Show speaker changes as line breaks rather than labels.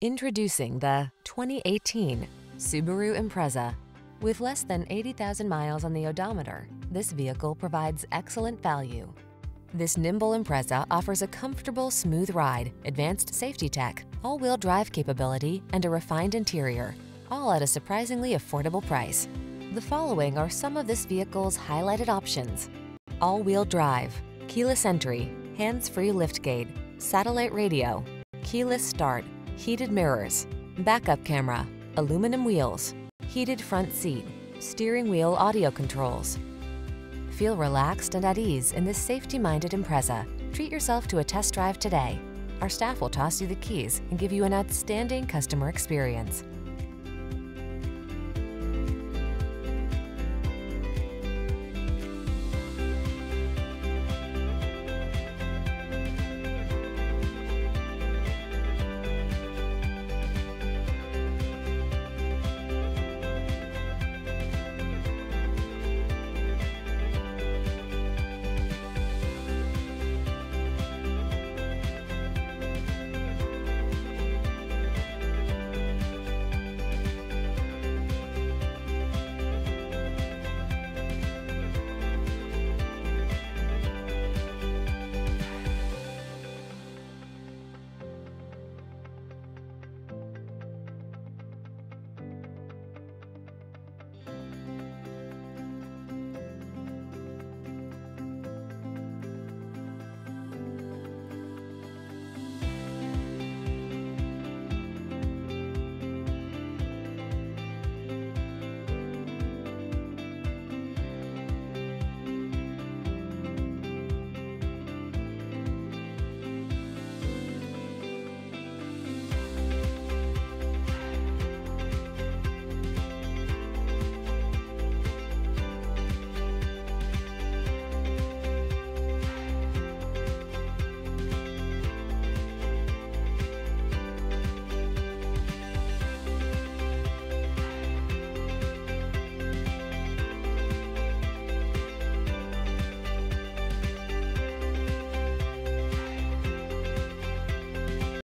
Introducing the 2018 Subaru Impreza. With less than 80,000 miles on the odometer, this vehicle provides excellent value. This nimble Impreza offers a comfortable, smooth ride, advanced safety tech, all-wheel drive capability, and a refined interior, all at a surprisingly affordable price. The following are some of this vehicle's highlighted options. All-wheel drive, keyless entry, hands-free liftgate, satellite radio, keyless start, heated mirrors, backup camera, aluminum wheels, heated front seat, steering wheel audio controls. Feel relaxed and at ease in this safety-minded Impreza. Treat yourself to a test drive today. Our staff will toss you the keys and give you an outstanding customer experience.